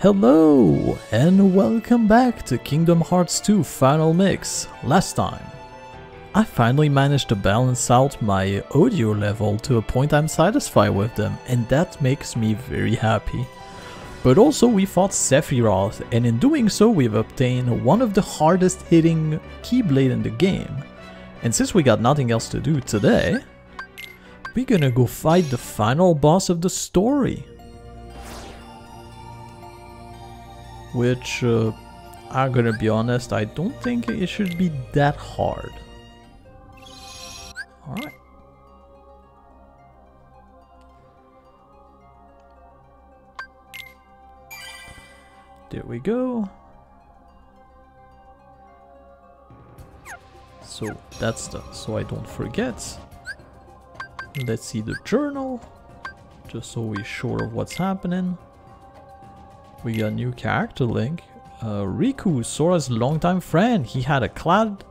Hello and welcome back to Kingdom Hearts 2 Final Mix. Last time, I finally managed to balance out my audio level to a point I'm satisfied with them and that makes me very happy. But also we fought Sephiroth and in doing so we've obtained one of the hardest hitting Keyblade in the game. And since we got nothing else to do today, we're gonna go fight the final boss of the story. Which, uh, I'm gonna be honest, I don't think it should be that hard. Alright. There we go. So that's the so I don't forget. Let's see the journal. Just so we're sure of what's happening. We got a new character link. Uh, Riku, Sora's longtime friend. He had a clad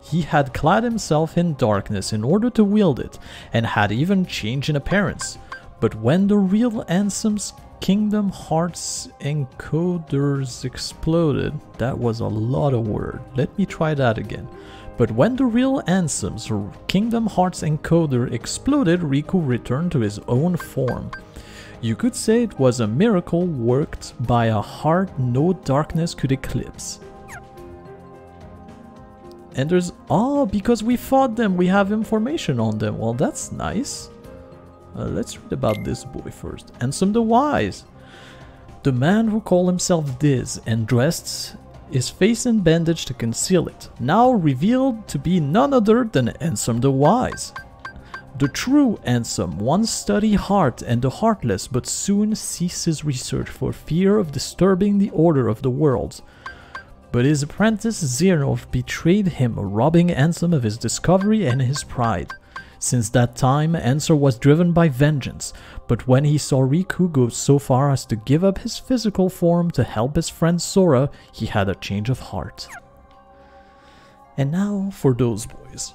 he had clad himself in darkness in order to wield it, and had even changed in appearance. But when the real Ansem's Kingdom Hearts encoders exploded, that was a lot of word. Let me try that again. But when the real Ansem's Kingdom Hearts encoder exploded, Riku returned to his own form. You could say it was a miracle worked by a heart no darkness could eclipse. And there's... Oh, because we fought them, we have information on them. Well, that's nice. Uh, let's read about this boy first. Ansem the Wise. The man who called himself Diz and dressed his face in bandage to conceal it, now revealed to be none other than Ansem the Wise. The true Ansem once studied heart and the heartless but soon ceased his research for fear of disturbing the order of the world. But his apprentice Xehanort betrayed him, robbing Ansem of his discovery and his pride. Since that time, Ansem was driven by vengeance, but when he saw Riku go so far as to give up his physical form to help his friend Sora, he had a change of heart. And now for those boys.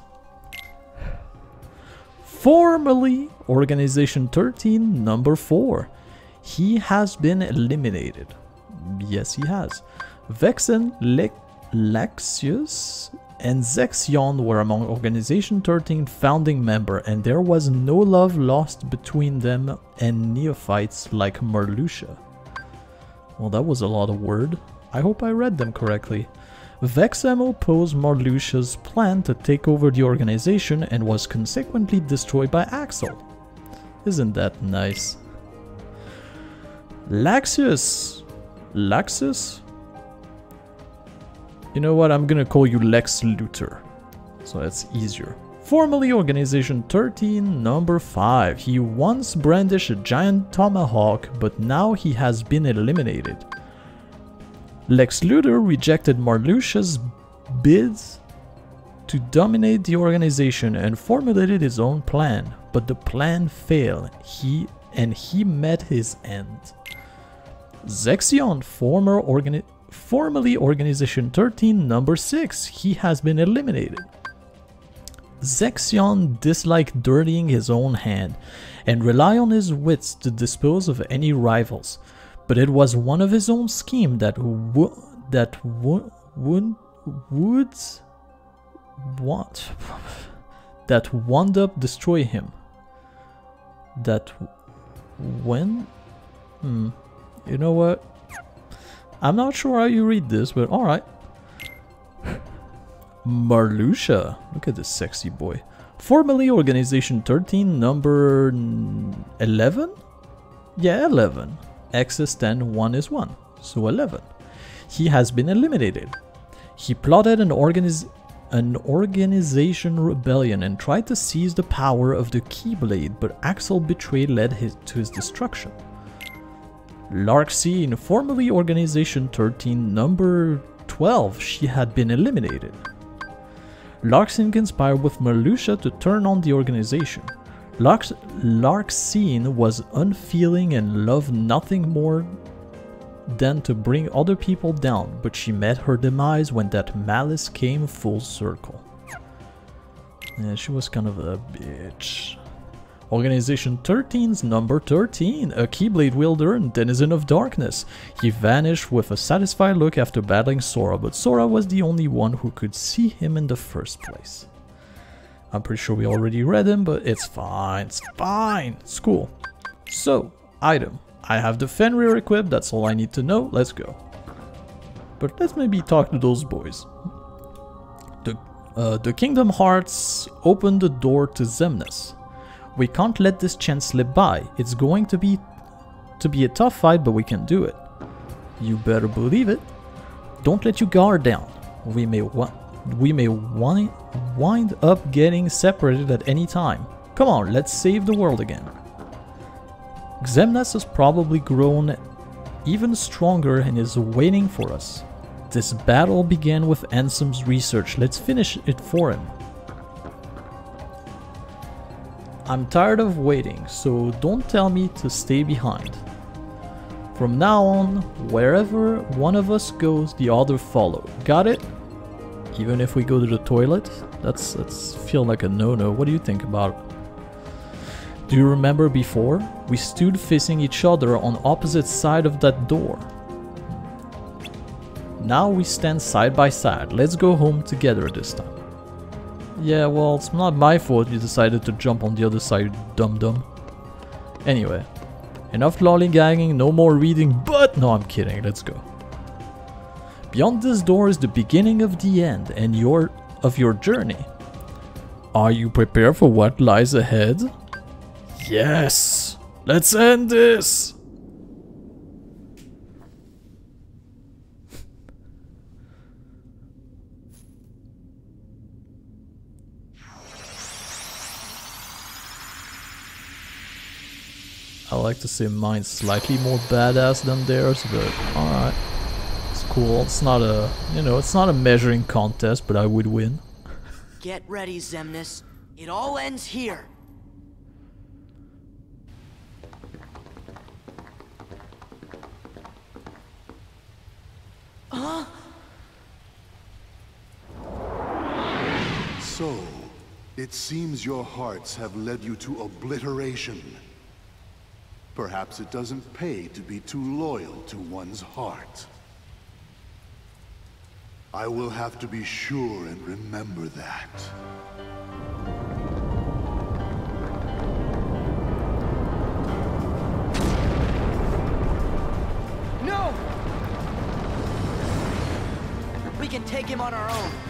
Formerly Organization 13, number 4. He has been eliminated. Yes, he has. Vexen, Le Laxius, and Zexion were among Organization 13 founding member and there was no love lost between them and neophytes like Marluxia. Well, that was a lot of word. I hope I read them correctly. Vexen opposed Marluxia's plan to take over the organization and was consequently destroyed by Axel. Isn't that nice? Laxius! Laxus? You know what, I'm gonna call you Lex Luthor. So that's easier. Formerly Organization 13, number 5. He once brandished a giant tomahawk, but now he has been eliminated. Lex Luthor rejected Marluxia's bids to dominate the organization and formulated his own plan, but the plan failed. He and he met his end. Zexion, former organi formerly Organization 13, number 6, he has been eliminated. Zexion disliked dirtying his own hand and rely on his wits to dispose of any rivals, but it was one of his own scheme that that wo would would want that wound up destroy him. That when hmm you know what I'm not sure how you read this, but alright. Marluxia. Look at this sexy boy. Formerly Organization 13, number 11? Yeah, 11. X is 10, 1 is 1. So 11. He has been eliminated. He plotted an, organiz an organization rebellion and tried to seize the power of the Keyblade, but Axel betrayed led his, to his destruction. Larxene, formerly Organization 13, number 12, she had been eliminated. Larxene conspired with Marluxia to turn on the organization. Larx Larxene was unfeeling and loved nothing more than to bring other people down, but she met her demise when that malice came full circle. Yeah, she was kind of a bitch. Organization 13's number 13, a Keyblade wielder and denizen of darkness. He vanished with a satisfied look after battling Sora, but Sora was the only one who could see him in the first place. I'm pretty sure we already read him, but it's fine, it's fine, it's cool. So, item. I have the Fenrir equipped, that's all I need to know, let's go. But let's maybe talk to those boys. The, uh, the Kingdom Hearts opened the door to Xemnas. We can't let this chance slip by. It's going to be to be a tough fight, but we can do it. You better believe it. Don't let your guard down. We may we may wind, wind up getting separated at any time. Come on, let's save the world again. Xemnas has probably grown even stronger and is waiting for us. This battle began with Ansem's research. Let's finish it for him. I'm tired of waiting, so don't tell me to stay behind. From now on, wherever one of us goes, the other follow. Got it? Even if we go to the toilet? That's that's feel like a no-no. What do you think about? Do you remember before? We stood facing each other on opposite side of that door. Now we stand side by side. Let's go home together this time. Yeah, well, it's not my fault you decided to jump on the other side, dum-dum. Anyway, enough lollygagging, no more reading, but... No, I'm kidding, let's go. Beyond this door is the beginning of the end and your of your journey. Are you prepared for what lies ahead? Yes! Let's end this! I like to say mine's slightly more badass than theirs, but alright. It's cool. It's not a, you know, it's not a measuring contest, but I would win. Get ready, Xemnas. It all ends here. Huh? So, it seems your hearts have led you to obliteration. Perhaps it doesn't pay to be too loyal to one's heart. I will have to be sure and remember that. No! We can take him on our own.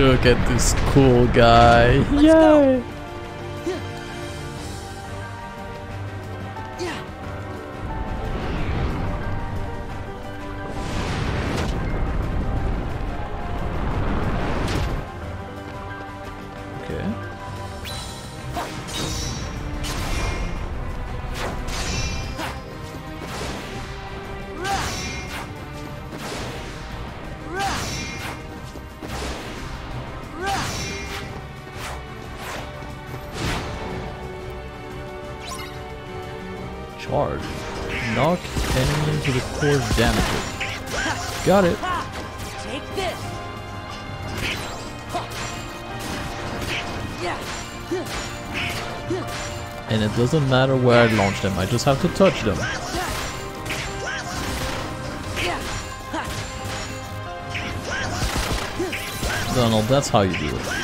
Look at this cool guy. Let's Yay! go. Doesn't matter where I launch them, I just have to touch them. Donald, that's how you do it.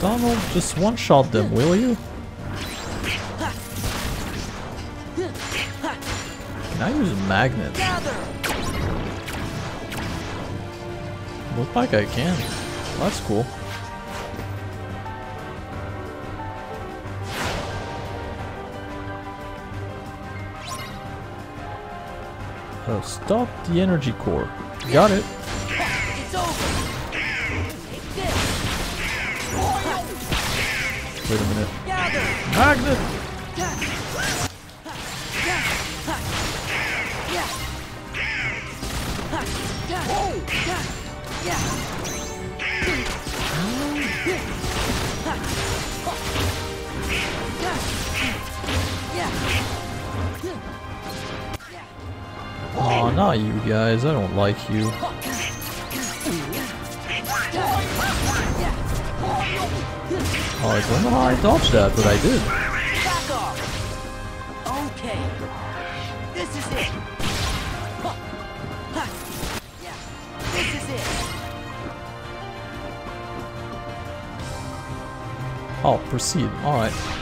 Donald, just one-shot them, will you? Can I use a magnet? Look like I can. That's cool. Uh, stop the energy core. Got it. Wait a minute. Magnet! Oh, not you guys. I don't like you. Oh, I don't know how I dodged that, but I did. Back off! Okay. This is it. Yeah. This is it. Oh, proceed. Alright.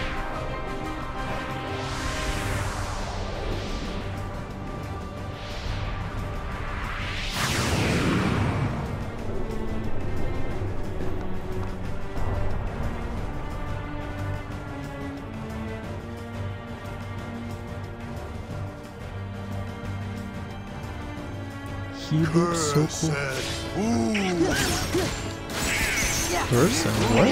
Person? What?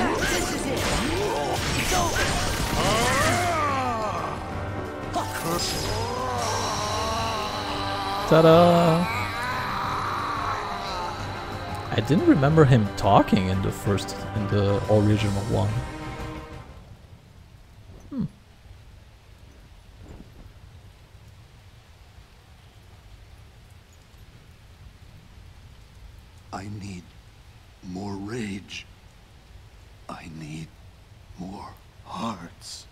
Ta-da! I didn't remember him talking in the first, in the original one. I need more rage. I need more hearts.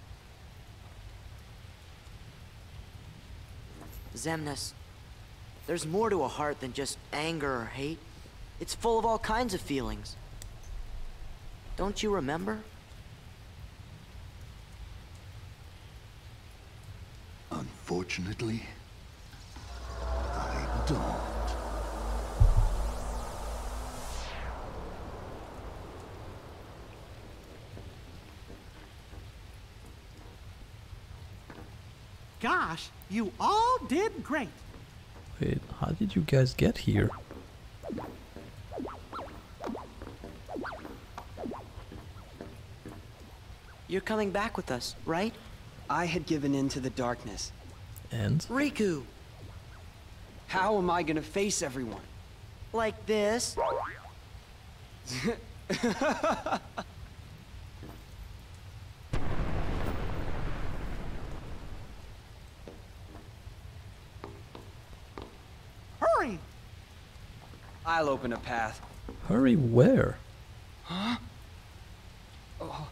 There's more to a heart than just anger or hate. It's full of all kinds of feelings. Don't you remember? Unfortunately, I don't. Gosh, you all did great. Wait, how did you guys get here? You're coming back with us, right? I had given in to the darkness. And? Riku, How am I gonna face everyone? like this. Hurry! I'll open a path. Hurry where? Huh? Oh.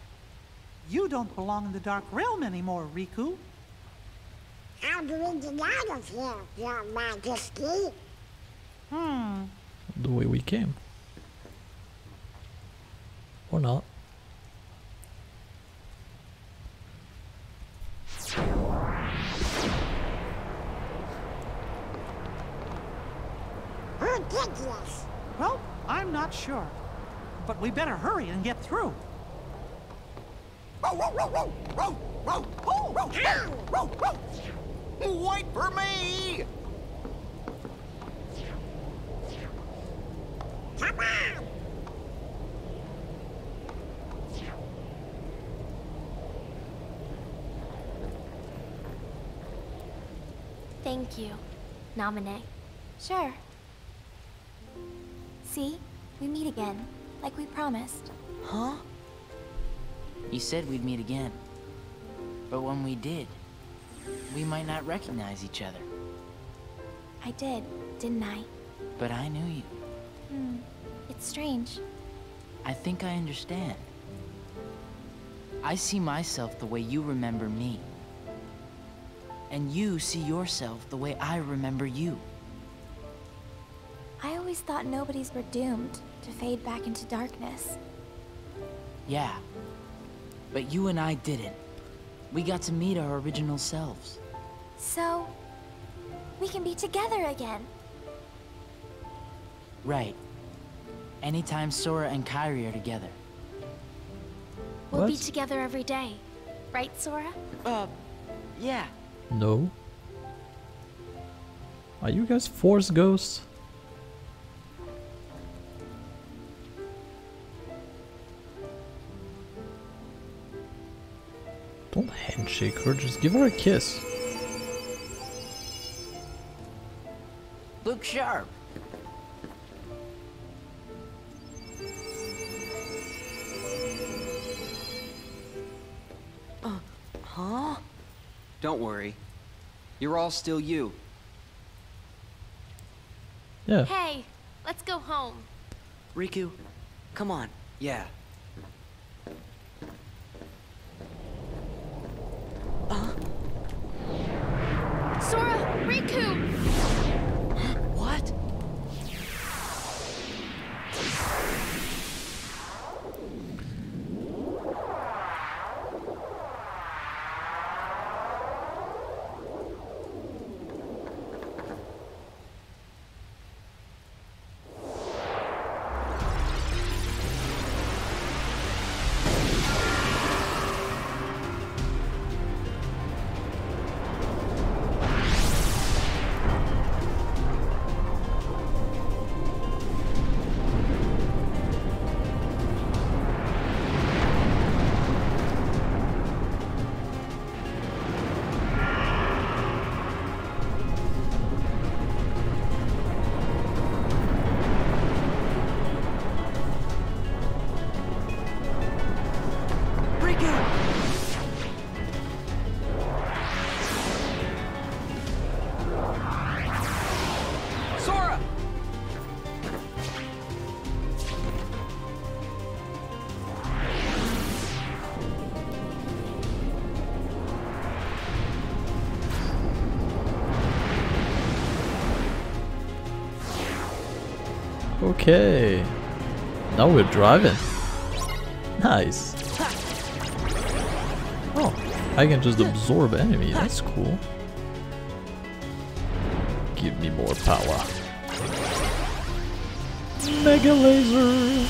You don't belong in the Dark Realm anymore, Riku. How do we get out of here, Your Majesty? Hmm. The way we came. Or not. Who did? Well, I'm not sure. But we better hurry and get through. Wait for me! Thank you, Naminé. Sure. See? We meet again, like we promised. Huh? You said we'd meet again. But when we did, we might not recognize each other. I did, didn't I? But I knew you. Hmm. It's strange. I think I understand. I see myself the way you remember me. And you see yourself the way I remember you. I always thought nobodies were doomed to fade back into darkness. Yeah. But you and I didn't. We got to meet our original selves. So, we can be together again. Right. Anytime Sora and Kairi are together. We'll be together every day. Right, Sora? Uh, yeah. No. Are you guys force ghosts? Handshake her, just give her a kiss. Look sharp. Uh, huh? Don't worry. You're all still you. Yeah. Hey, let's go home. Riku, come on. Yeah. Okay. Now we're driving. Nice. Oh, I can just absorb enemy. That's cool. Give me more power. Mega laser.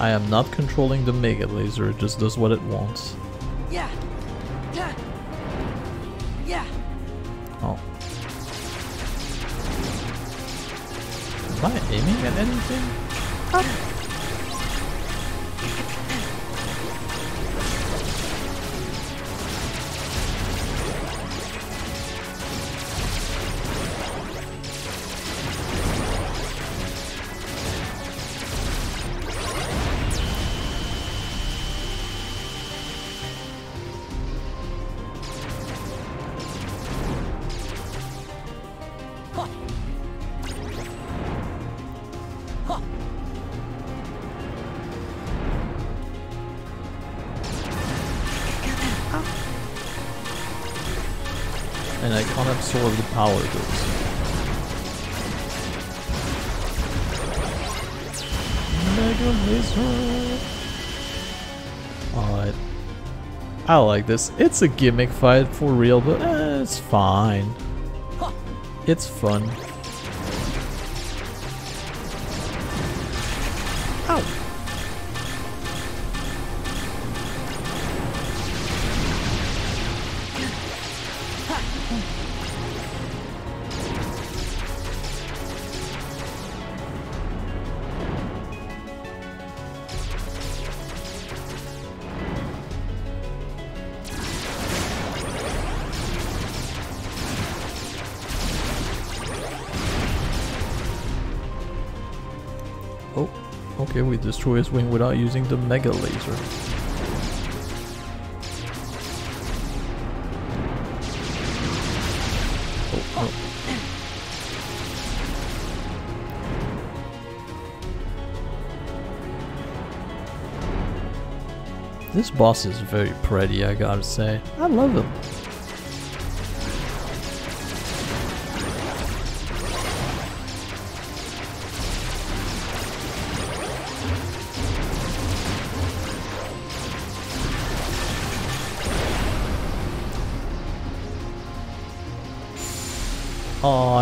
I am not controlling the mega laser. It just does what it wants. Yeah! Am I aiming at anything? Uh, Mega. Alright. I like this. It's a gimmick fight for real, but eh, it's fine. It's fun. We destroy his wing without using the mega laser. Oh, oh. This boss is very pretty, I gotta say. I love him.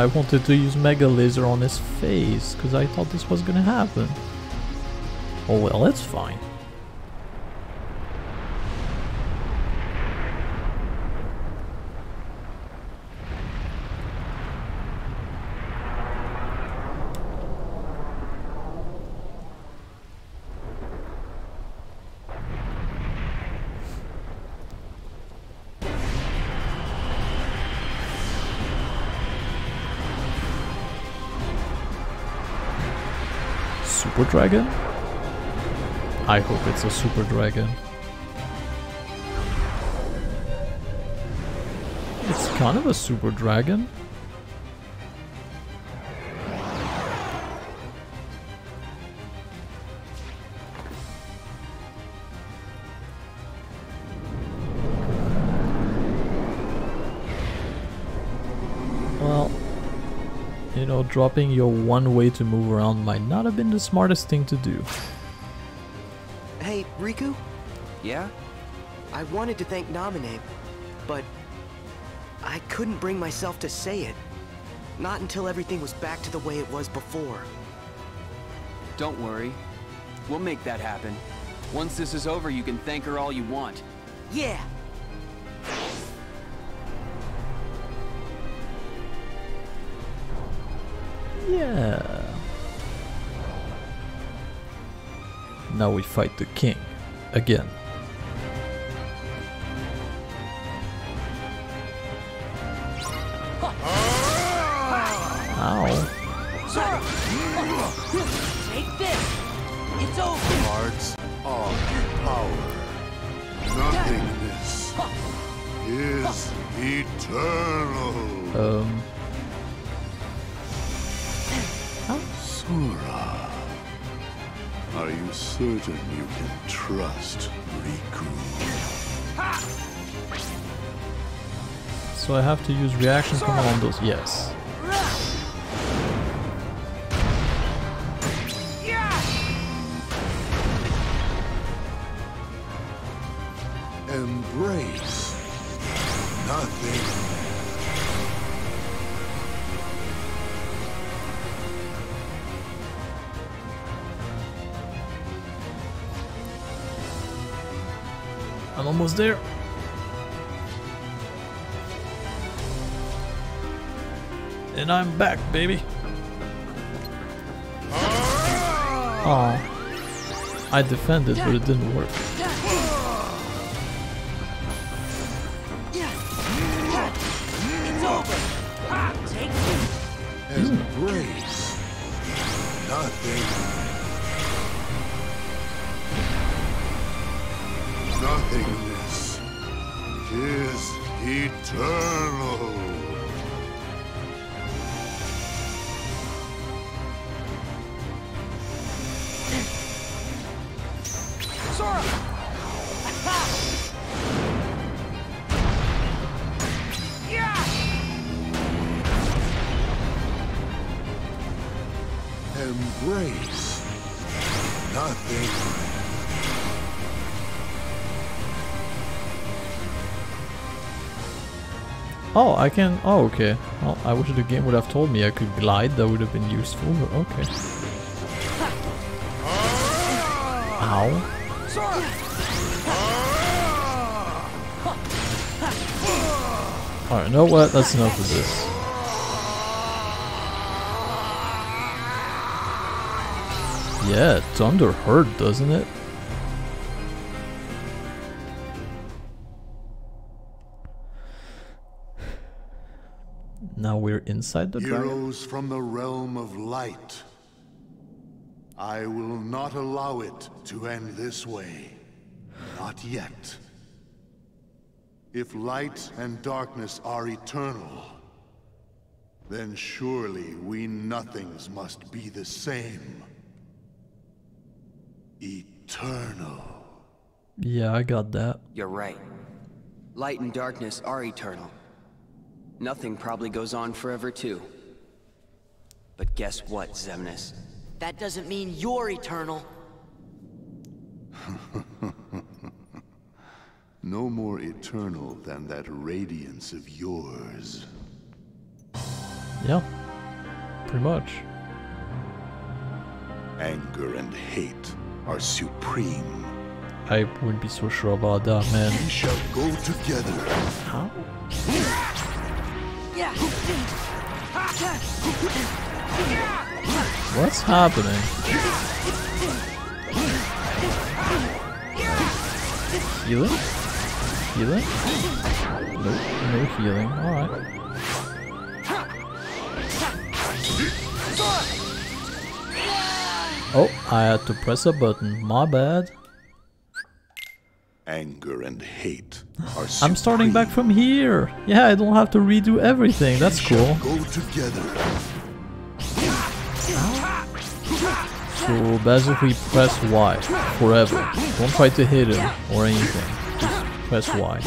I wanted to use Mega Laser on his face, because I thought this was gonna happen. Oh well, it's fine. Super dragon? I hope it's a super dragon. It's kind of a super dragon. Dropping your one way to move around might not have been the smartest thing to do. Hey, Riku, Yeah? I wanted to thank Naminé, but I couldn't bring myself to say it. Not until everything was back to the way it was before. Don't worry. We'll make that happen. Once this is over, you can thank her all you want. Yeah! Yeah. Now we fight the king. Again. So I have to use reaction commandos. Yes. I defended, but it didn't work. It's over! Take nothing. Nothingness is eternal. Oh, I can. Oh, okay. Well, I wish the game would have told me I could glide. That would have been useful. But okay. Ow. Alright, know what? That's enough of this. Yeah, thunder hurt, doesn't it? Inside the dragon. Heroes from the realm of light. I will not allow it to end this way. Not yet. If light and darkness are eternal, then surely we nothings must be the same. Eternal. Yeah, I got that. You're right. Light and darkness are eternal. Nothing probably goes on forever, too. But guess what, Xemnas? That doesn't mean you're eternal. No more eternal than that radiance of yours. Yeah, pretty much. Anger and hate are supreme. I wouldn't be so sure about that, man. We shall go together. How? What's happening? Healing? Healing? Nope, no healing. Alright. Oh, I had to press a button. My bad. Anger and hate I'm starting back from here. Yeah, I don't have to redo everything. That's cool. Go together. So basically press Y forever. Don't try to hit him or anything. Just press Y.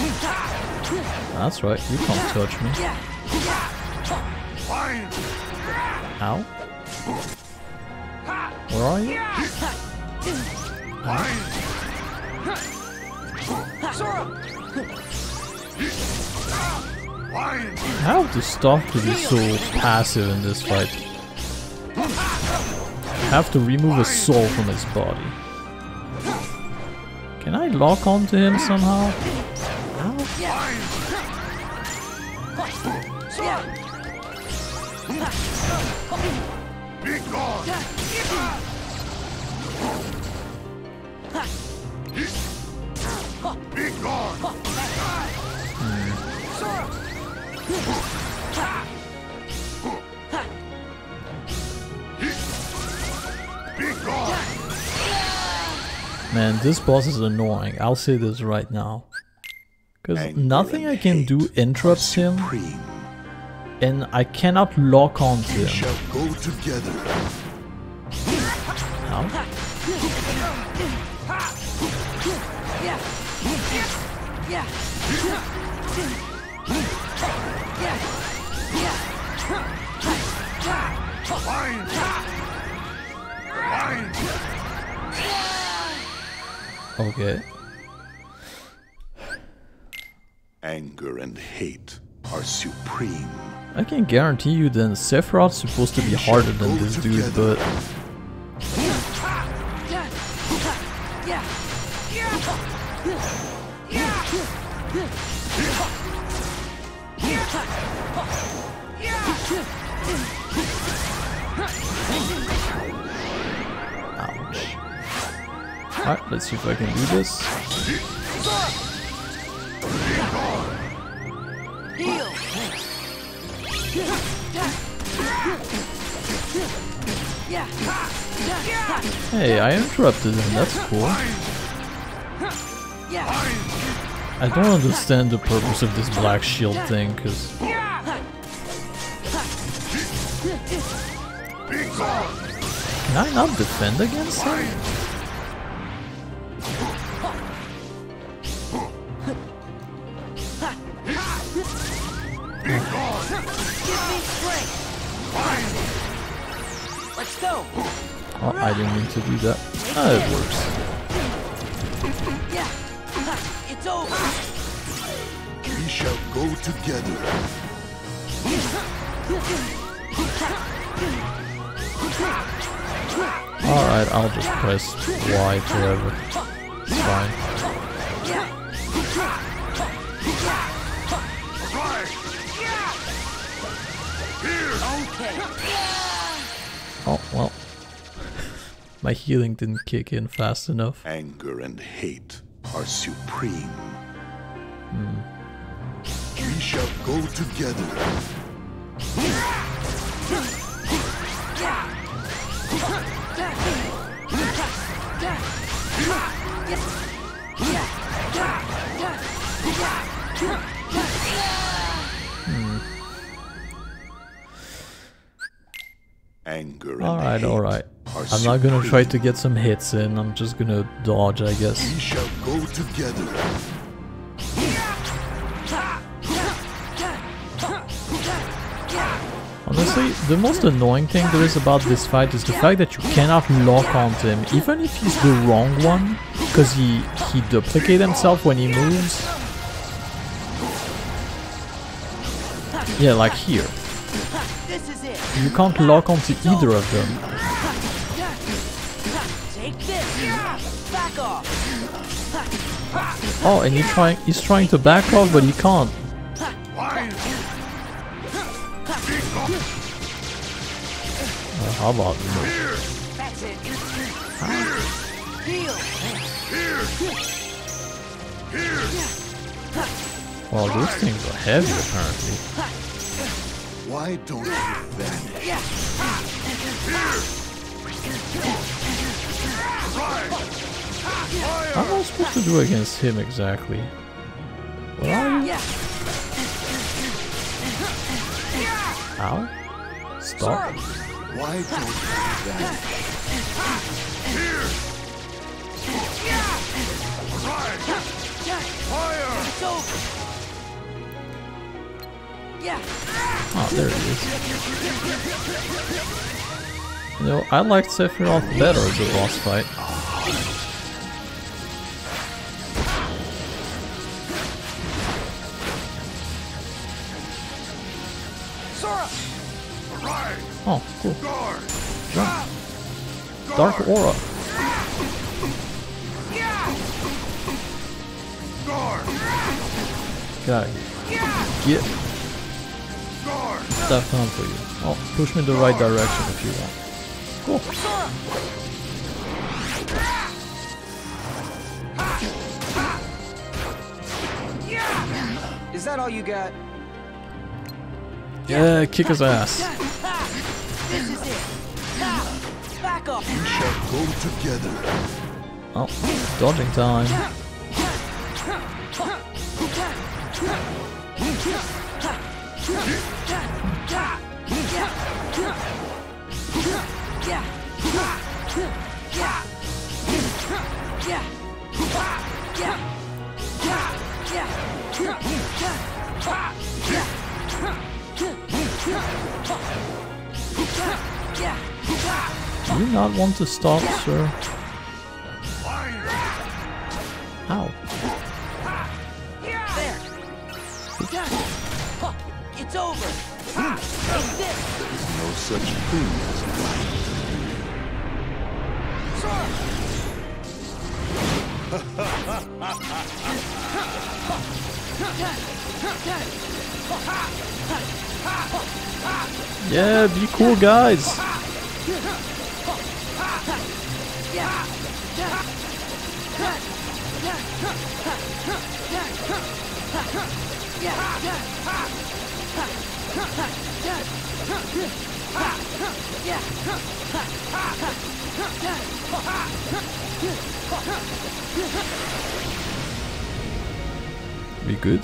That's right, you can't touch me. Ow. Where are you? How the stuff to be so passive in this fight? Have to remove a soul from his body. Can I lock onto him somehow? Be gone. Man, this boss is annoying. I'll say this right now. Because nothing I can do interrupts him, and I cannot lock on to him. shall go together. How? Okay. Anger and hate are supreme. I can guarantee you then Sephiroth's supposed to be harder than this dude, but Alright, let's see if I can do this. Hey, I interrupted him, that's cool. I don't understand the purpose of this black shield thing, cause can I not defend against him? To do that. Ah, it works. It's over. We shall go together. Alright, I'll just press Y forever. It's fine. Oh, well. My healing didn't kick in fast enough. Anger and hate are supreme. Hmm. We shall go together. Hmm. Anger and Alright, hate alright. Are I'm not gonna try to get some hits in, I'm just gonna dodge, I guess. We shall go together. Honestly, the most annoying thing there is about this fight is the fact that you cannot lock onto him, even if he's the wrong one, because he, he duplicates himself when he moves. Yeah, like here. This is it. You can't lock onto either of them. Oh, and he trying he's trying to back off, but he can't. Uh, how about? That's Well, those things are heavy apparently. Why don't you vanish? How am I supposed to do against him exactly? Where are you? Ow. Stop. Why don't you advance? Oh, there it is. You know, I liked Sephiroth better the boss fight. Dark Aura. Get out of here. Get stuff done for you. Oh, push me in the right direction if you want. Cool. Is that all you got? Yeah, kick his ass. Back up. Go together. Oh, dodging time. Do you not want to stop, sir? Ow. It's over. Take this. No such thing as. Yeah, be cool, guys. We good?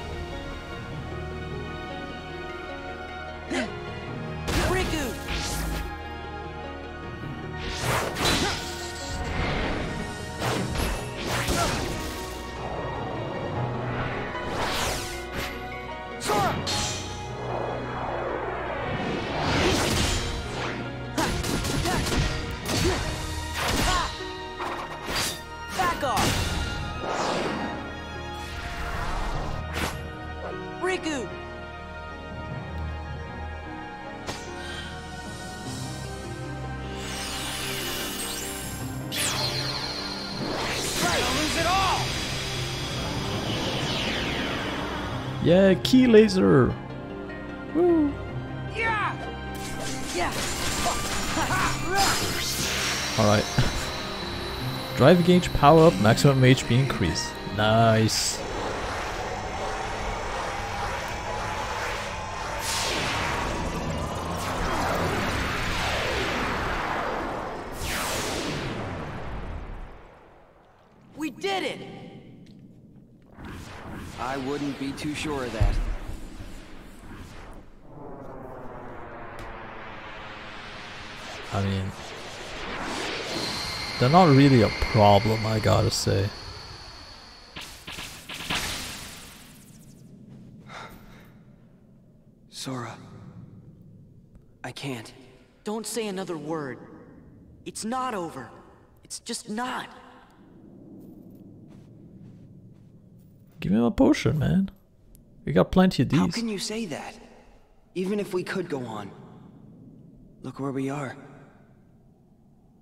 Key laser. Woo. Yeah. Alright. Drive gauge power up, maximum HP increase. Nice. We did it. I wouldn't be too sure of that. I mean, they're not really a problem, I gotta say. Sora. I can't. Don't say another word. It's not over. It's just not. Give him a potion, man. We got plenty of these. How these. can you say that? Even if we could go on. Look where we are.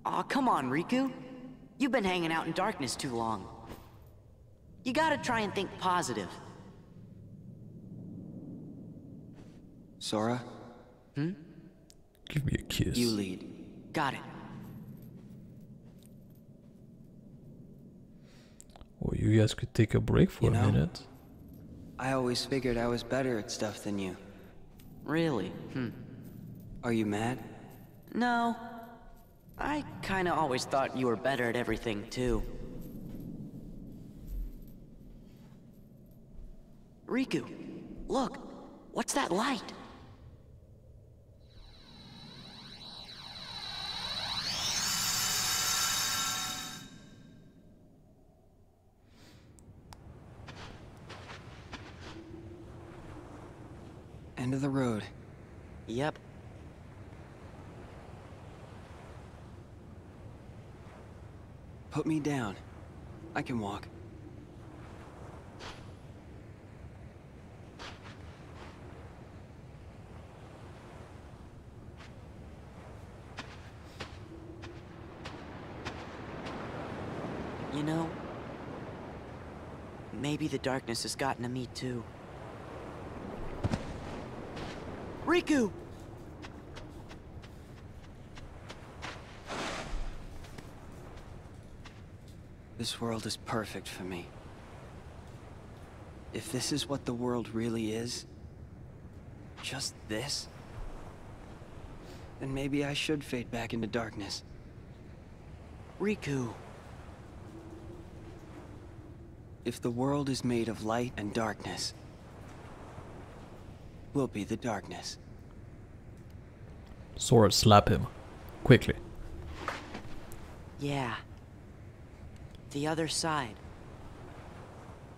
Aw, come on, Riku. You've been hanging out in darkness too long. You gotta try and think positive. Sora, Hmm? Give me a kiss. you lead. Got it. Or you guys could take a break for You a know- minute. I always figured I was better at stuff than you. Really? Hmm. Are you mad? No. I kinda always thought you were better at everything, too. Riku, look! What's that light? End of the road. Yep. Put me down. I can walk. You know, maybe the darkness has gotten to me too. Riku! This world is perfect for me. If this is what the world really is, just this, then maybe I should fade back into darkness. Riku. If the world is made of light and darkness, we'll be the darkness. Sora slap him. Quickly. Yeah. The other side.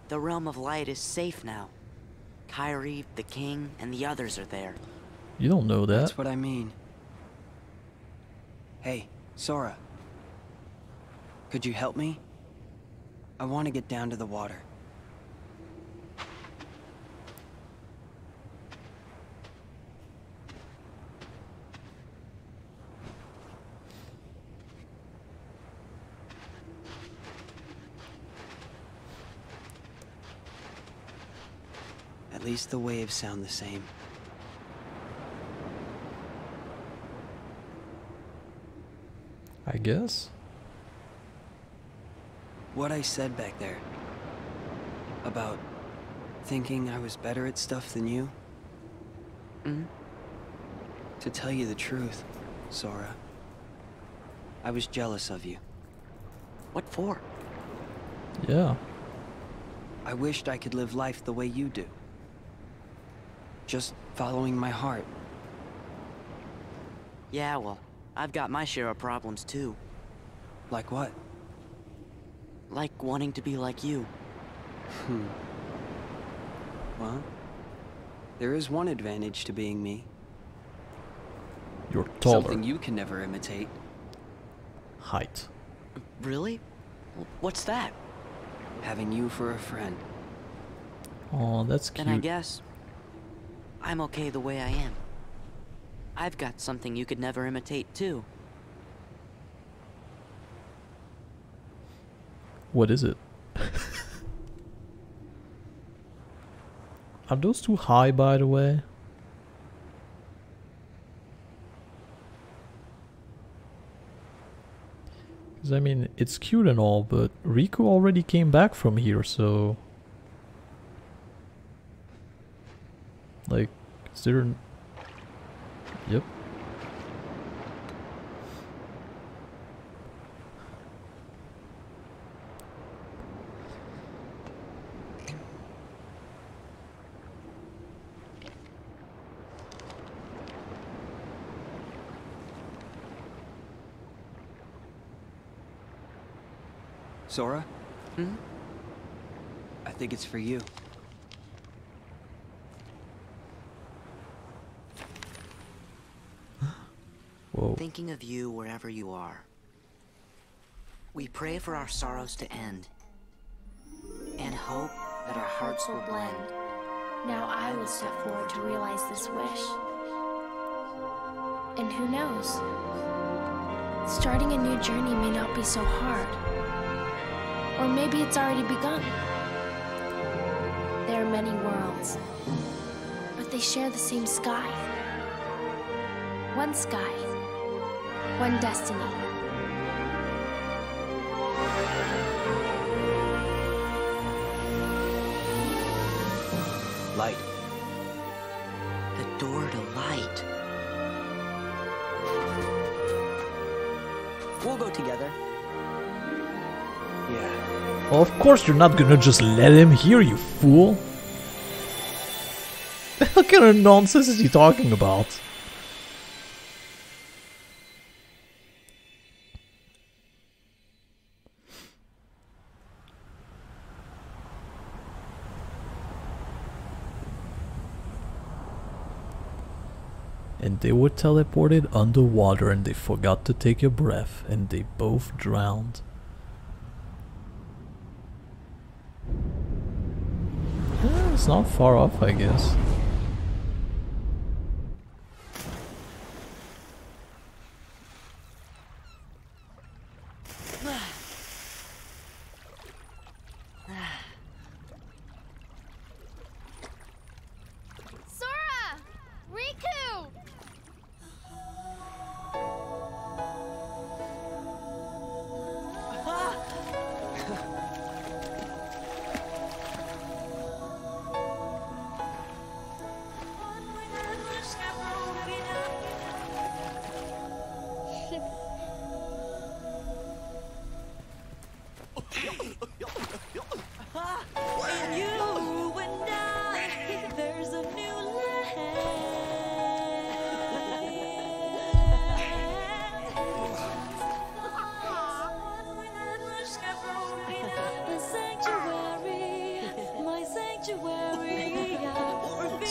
The realm of light is safe now. Kairi, the king, and the others are there. You don't know that. That's what I mean. Hey, Sora. Could you help me? I want to get down to the water. At least the waves sound the same. I guess. What I said back there. About thinking I was better at stuff than you. Mm? To tell you the truth, Sora. I was jealous of you. What for? Yeah. I wished I could live life the way you do. Just following my heart. Yeah, well, I've got my share of problems too. Like what? Like wanting to be like you. Hmm. Well, there is one advantage to being me. You're taller. Something you can never imitate. Height. Really? What's that? Having you for a friend. Oh, that's cute. Then I guess I'm okay the way I am. I've got something you could never imitate too. What is it? Are those too high, by the way? Because, I mean, it's cute and all, but Riku already came back from here, so... Like, is there... An... Yep. Sora? Hmm? I think it's for you. Whoa. Thinking of you wherever you are. We pray for our sorrows to end. And hope that our hearts will blend. Now I will step forward to realize this wish. And who knows? Starting a new journey may not be so hard. Or maybe it's already begun. There are many worlds, but they share the same sky. One sky, one destiny. Light. The door to light. We'll go together. Yeah. Well, of course you're not gonna just let him here, you fool. What kind of nonsense is he talking about? They were teleported underwater and they forgot to take a breath and they both drowned. Eh, it's not far off, I guess.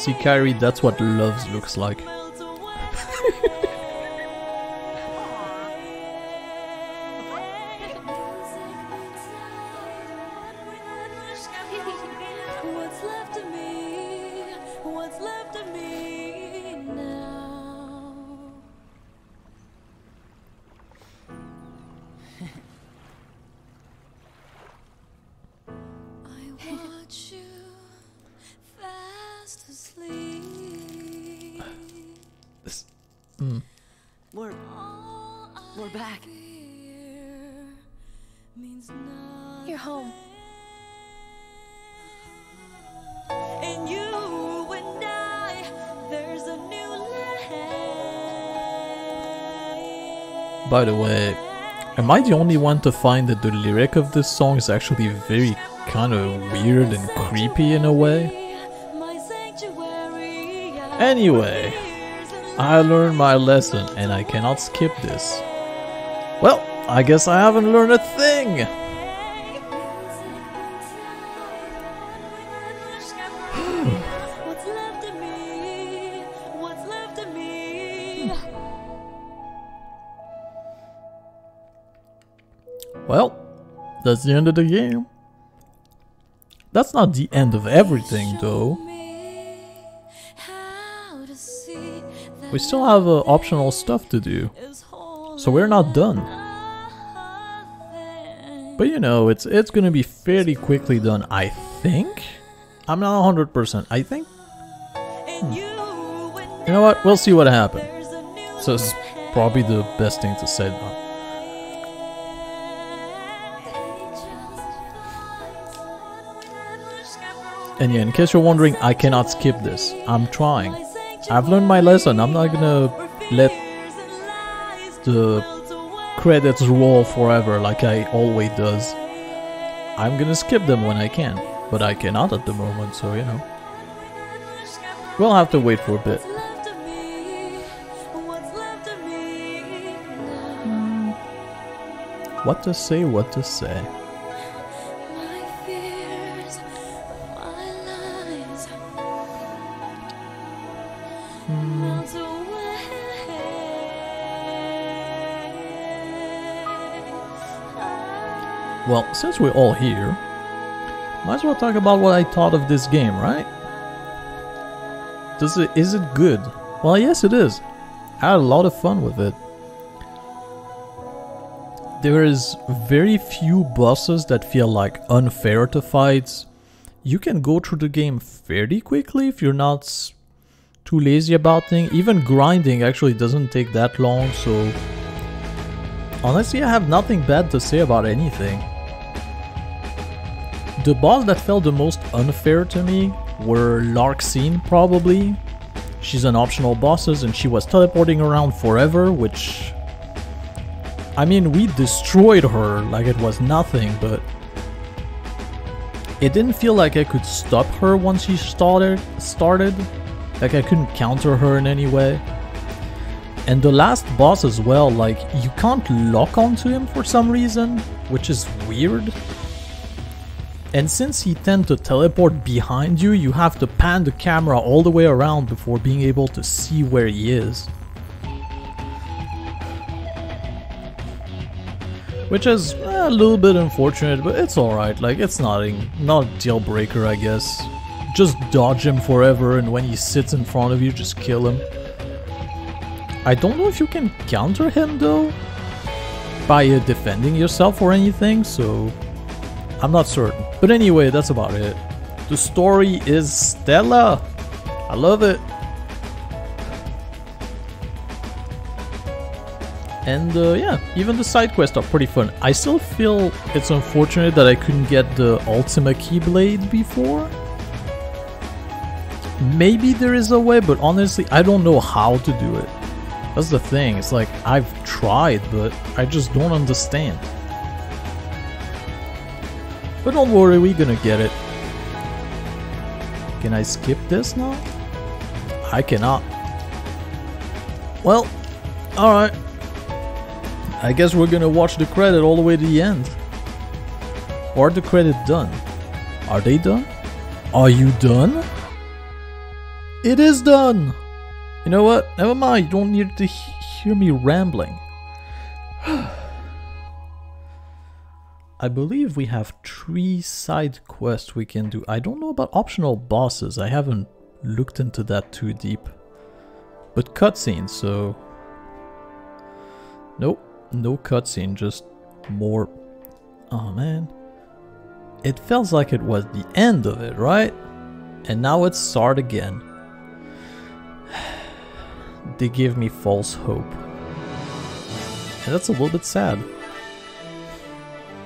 See, Kairi, that's what love looks like. By the way, am I the only one to find that the lyric of this song is actually very kind of weird and creepy in a way? Anyway, I learned my lesson and I cannot skip this. Well, I guess I haven't learned a thing! That's the end of the game. That's not the end of everything though. We still have uh, optional stuff to do. So we're not done. But you know, it's it's gonna be fairly quickly done, I think. I'm not 100%. I think. Hmm. You know what? We'll see what happens. So is probably the best thing to say. And yeah, in case you're wondering, I cannot skip this. I'm trying. I've learned my lesson. I'm not gonna let the credits roll forever like I always does. I'm gonna skip them when I can, but I cannot at the moment, so you know. We'll have to wait for a bit. What to say, what to say. Well, since we're all here, might as well talk about what I thought of this game, right? Does it is it good? Well, yes, it is. I had a lot of fun with it. There is very few bosses that feel like unfair to fights. You can go through the game fairly quickly if you're not too lazy about things. Even grinding actually doesn't take that long, so honestly, I have nothing bad to say about anything. The boss that felt the most unfair to me were Larxene, probably. She's an optional bosses and she was teleporting around forever, which I mean, we destroyed her like it was nothing, but it didn't feel like I could stop her once she started. Started, like I couldn't counter her in any way. And the last boss as well, like you can't lock onto him for some reason, which is weird. And since he tends to teleport behind you, you have to pan the camera all the way around before being able to see where he is. Which is a little bit unfortunate, but it's alright, like it's not a, not a deal breaker I guess. Just dodge him forever and when he sits in front of you, just kill him. I don't know if you can counter him though, by uh, defending yourself or anything, so I'm not certain. But anyway, that's about it. The story is stellar. I love it. And uh, yeah, even the side quests are pretty fun. I still feel it's unfortunate that I couldn't get the Ultima Keyblade before. Maybe there is a way, but honestly, I don't know how to do it. That's the thing, it's like I've tried, but I just don't understand. But don't worry, we're gonna get it. Can I skip this now? I cannot. Well, alright. I guess we're gonna watch the credit all the way to the end. Are the credit done? Are they done? Are you done? It is done! You know what? Never mind, you don't need to he hear me rambling. I believe we have three side quests we can do. I don't know about optional bosses, I haven't looked into that too deep. But cutscenes, so... Nope, no cutscene, just more... Oh man. It feels like it was the end of it, right? And now it's start again. They give me false hope. And that's a little bit sad.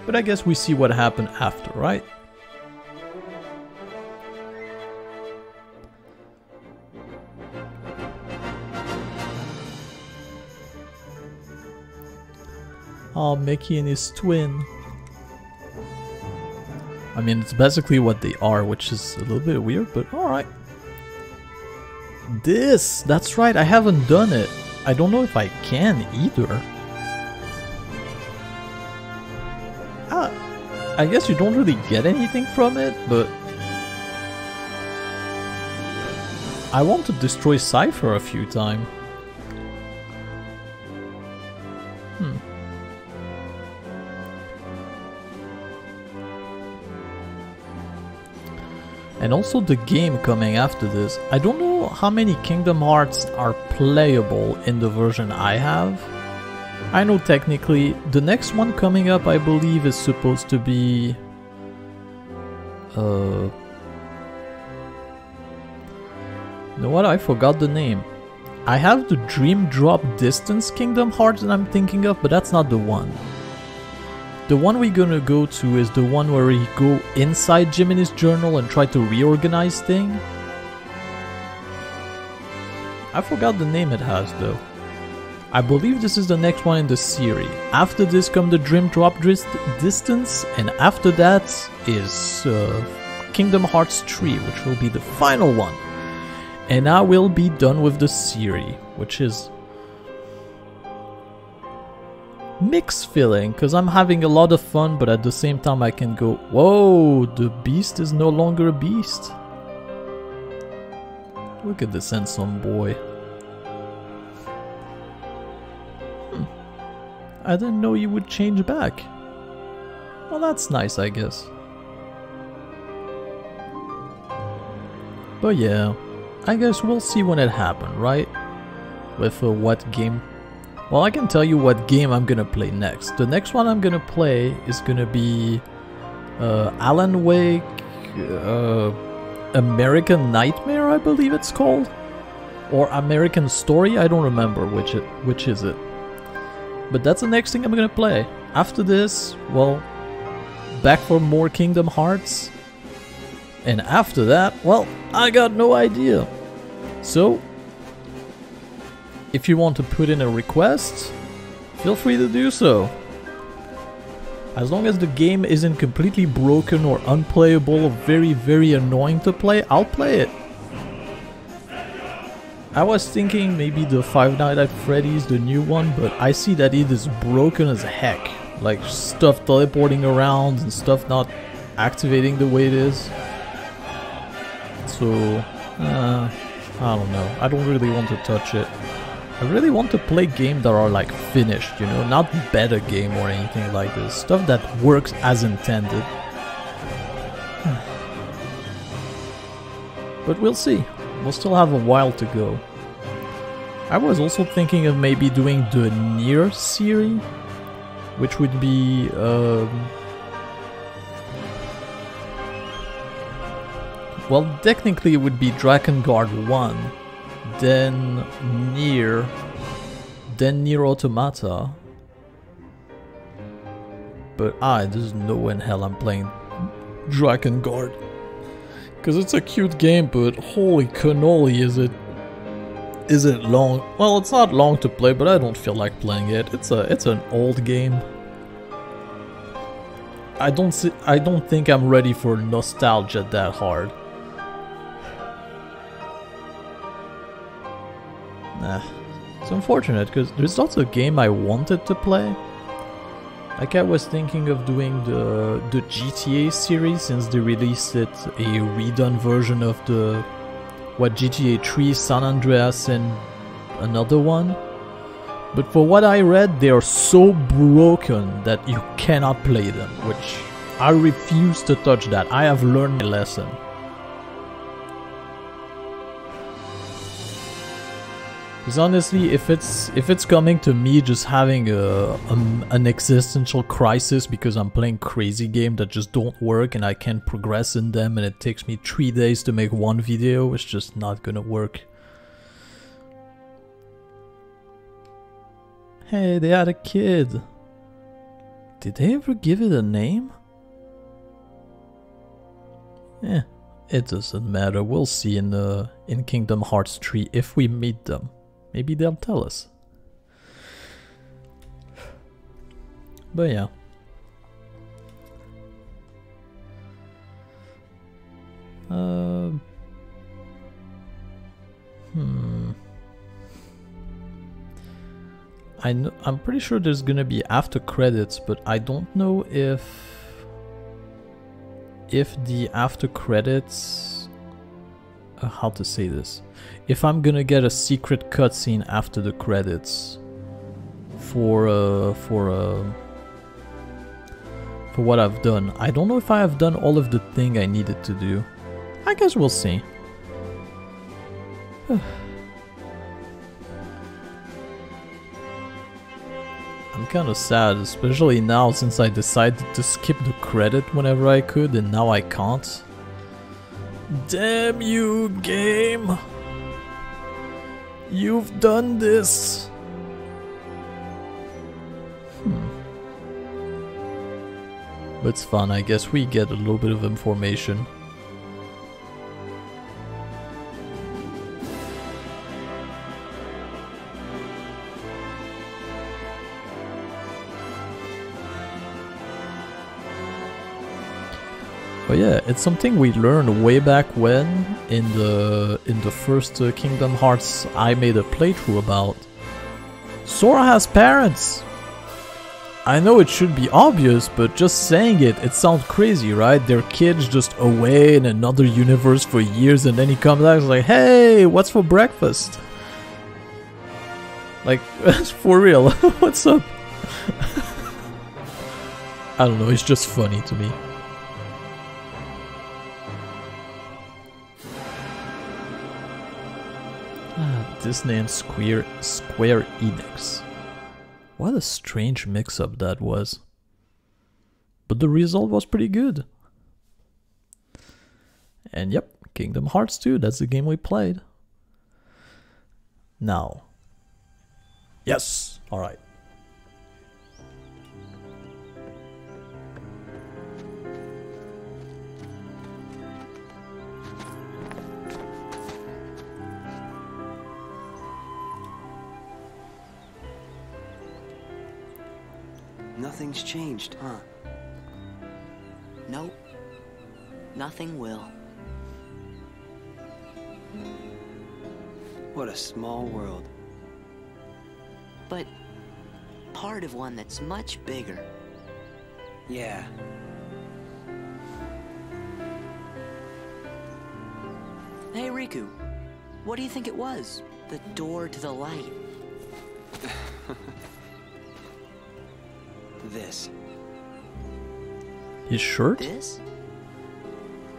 But I guess we see what happened after, right? Oh, Mickey and his twin. I mean, it's basically what they are, which is a little bit weird, but alright. This! That's right, I haven't done it. I don't know if I can either. I guess you don't really get anything from it, but... I want to destroy Cypher a few times. Hmm. And also the game coming after this. I don't know how many Kingdom Hearts are playable in the version I have. I know technically the next one coming up I believe is supposed to be... Uh... You know what? I forgot the name. I have the Dream Drop Distance Kingdom Hearts that I'm thinking of, but that's not the one. The one we're gonna go to is the one where we go inside Jiminy's journal and try to reorganize thing. I forgot the name it has though. I believe this is the next one in the series. After this come the Dream Drop Dist Distance and after that is uh, Kingdom Hearts 3 which will be the final one. And I will be done with the series, which is mixed feeling because I'm having a lot of fun but at the same time I can go whoa the beast is no longer a beast look at this handsome boy I didn't know you would change back well that's nice I guess but yeah I guess we'll see when it happens right with uh, what game well, I can tell you what game I'm gonna play next. The next one I'm gonna play is gonna be uh, Alan Wake uh, American Nightmare, I believe it's called, or American Story. I don't remember which it which is it. But that's the next thing I'm gonna play. After this, well, back for more Kingdom Hearts. And after that, well, I got no idea. So, if you want to put in a request, feel free to do so. As long as the game isn't completely broken or unplayable or very, very annoying to play, I'll play it. I was thinking maybe the Five Nights at Freddy's, the new one, but I see that it is broken as heck. Like stuff teleporting around and stuff not activating the way it is. So, uh, I don't know. I don't really want to touch it. I really want to play games that are like finished, you know, not beta game or anything like this. Stuff that works as intended. but we'll see. We'll still have a while to go. I was also thinking of maybe doing the Nier series, which would be um, well, technically it would be Drakengard 1, then Nier, then Nier Automata. But I, there's no in hell I'm playing Drakengard. Because it's a cute game, but holy cannoli is it is it long? Well, it's not long to play, but I don't feel like playing it. It's a it's an old game. I don't see, I don't think I'm ready for nostalgia that hard. Nah, it's unfortunate because there's also a game I wanted to play. Like I was thinking of doing the the GTA series since they released it a redone version of the what GTA 3, San Andreas and another one. But for what I read, they are so broken that you cannot play them, which I refuse to touch that. I have learned my lesson. Because honestly, if it's if it's coming to me just having a, um, an existential crisis because I'm playing crazy game that just don't work and I can't progress in them and it takes me three days to make one video, it's just not gonna work. Hey, they had a kid. Did they ever give it a name? Eh, it doesn't matter. We'll see in the in Kingdom Hearts 3 if we meet them. Maybe they'll tell us. But yeah. Uh, hmm. I know, I'm pretty sure there's gonna be after credits, but I don't know if if the after credits uh, how to say this if I'm gonna get a secret cutscene after the credits for uh for uh for what I've done. I don't know if I have done all of the thing I needed to do. I guess we'll see. I'm kind of sad, especially now since I decided to skip the credit whenever I could and now I can't. Damn you, game! You've done this! Hmm. But it's fun, I guess we get a little bit of information. Oh yeah, it's something we learned way back when in the in the first uh, Kingdom Hearts I made a playthrough about. Sora has parents. I know it should be obvious, but just saying it, it sounds crazy, right? Their kid's just away in another universe for years and then he comes back like, hey, what's for breakfast? Like, for real, what's up? I don't know, it's just funny to me. Disney and Square, Square Enix. What a strange mix-up that was. But the result was pretty good. And yep, Kingdom Hearts 2, that's the game we played. Now. Yes! Alright. Nothing's changed, huh? Nope. Nothing will. What a small world. But part of one that's much bigger. Yeah. Hey, Riku. What do you think it was? The door to the light. This. His shirt? This?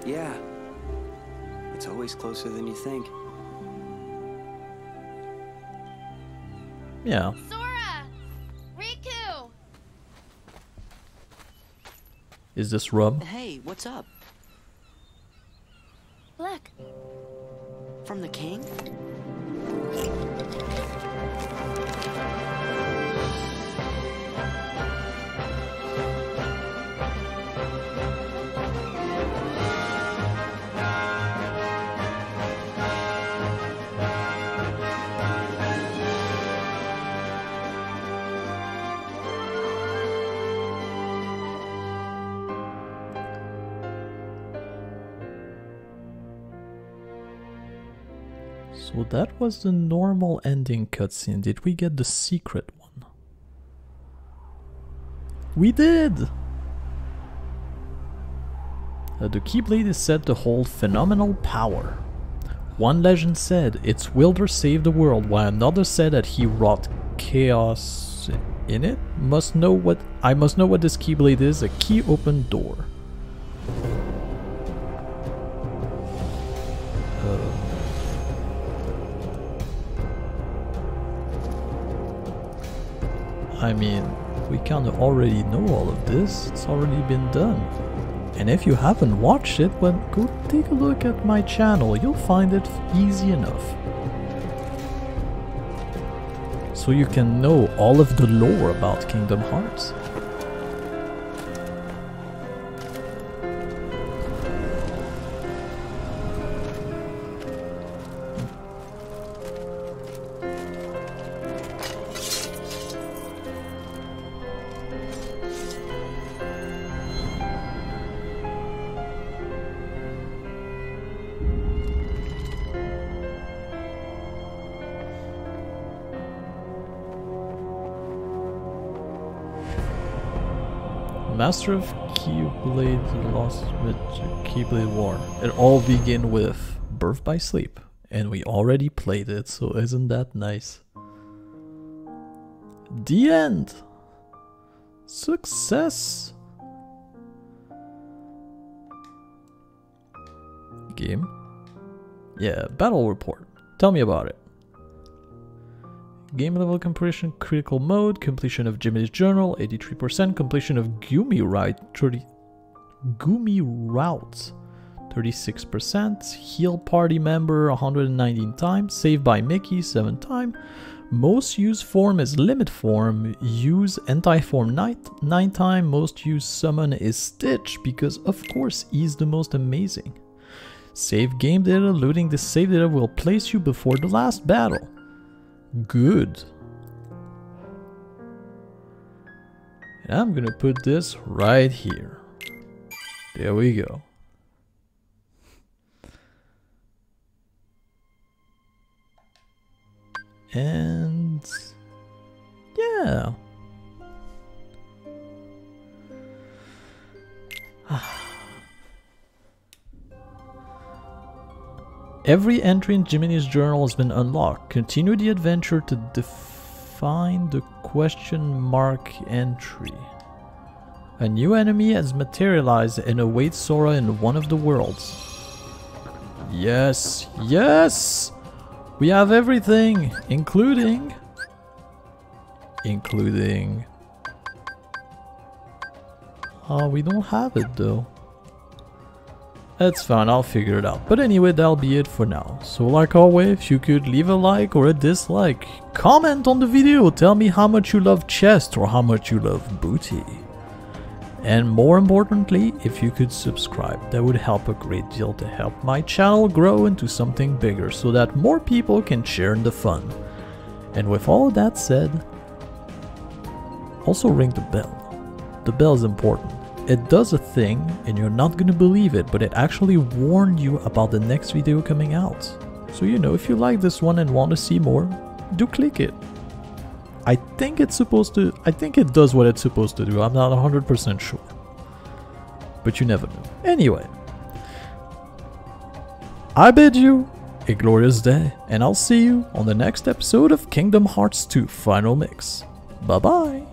Yeah. It's always closer than you think. Yeah. Sora! Riku! Is this rum? Hey, what's up? That was the normal ending cutscene. Did we get the secret one? We did! Uh, the Keyblade is said to hold phenomenal power. One legend said its wielder saved the world, while another said that he wrought chaos in it. Must know what I must know what this Keyblade is. A key open door. I mean, we kind of already know all of this, it's already been done. And if you haven't watched it, well, go take a look at my channel, you'll find it easy enough. So you can know all of the lore about Kingdom Hearts. Master of Keyblade Lost with Keyblade War. It all begin with Birth by Sleep. And we already played it, so isn't that nice? The end! Success! Game? Yeah, battle report. Tell me about it. Game level completion, critical mode, completion of Jimmy's journal, 83%, completion of Gummi Ride, 30, Gummi routes, 36%, heal party member 119 times, save by Mickey 7 times, most used form is limit form, use anti-form 9, nine time, most used summon is Stitch because of course he's the most amazing. Save game data, looting the save data will place you before the last battle. Good. And I'm gonna put this right here. There we go. And yeah. Every entry in Jiminy's journal has been unlocked. Continue the adventure to define the question mark entry. A new enemy has materialized and awaits Sora in one of the worlds. Yes, yes! We have everything, including... Including... Oh, we don't have it though. That's fine, I'll figure it out. But anyway, that'll be it for now. So like always, if you could leave a like or a dislike, comment on the video, tell me how much you love chest or how much you love booty. And more importantly, if you could subscribe, that would help a great deal to help my channel grow into something bigger so that more people can share in the fun. And with all that said, also ring the bell the bell is important. It does a thing and you're not gonna believe it, but it actually warned you about the next video coming out. So you know, if you like this one and want to see more, do click it. I think it's supposed to, I think it does what it's supposed to do, I'm not 100% sure. But you never know. Anyway, I bid you a glorious day, and I'll see you on the next episode of Kingdom Hearts 2 Final Mix. Bye bye!